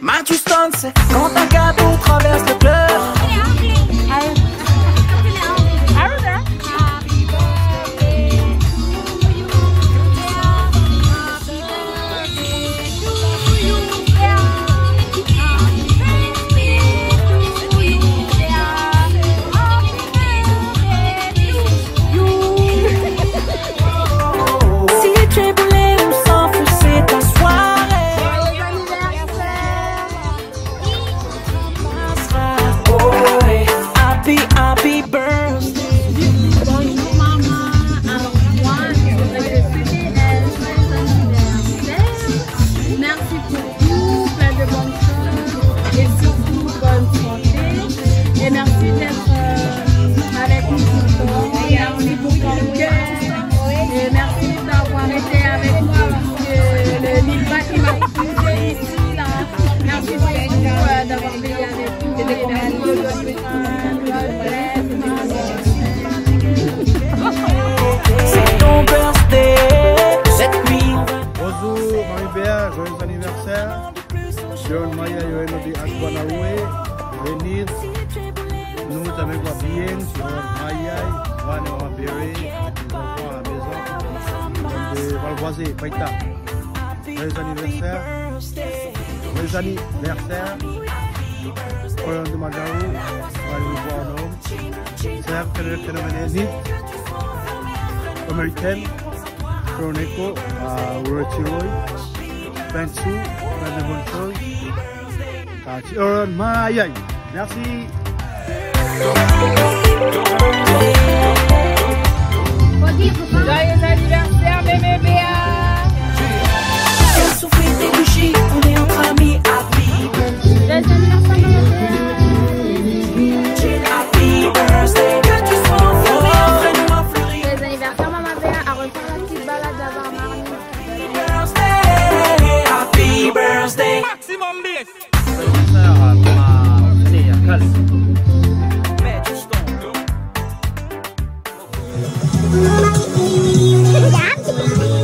Matustanse, quand un cadeau traverse le Et merci d'avoir été avec moi parce que le Nilba qui m'a poussé ici là. Merci beaucoup euh, d'avoir veillé avec nous. C'est ton birthday. Cette nuit, Bonjour Marie-Béa, joyeux anniversaire. John Maya venir. Nous avec la bien sur Maya, Valvoisé, Païta. Joyeux anniversaire. Joyeux anniversaire. De Serve Américaine. Chronico, uh, choses. Kati Oron Mayay. Merci. Thursday. Maximum bass. Yeah.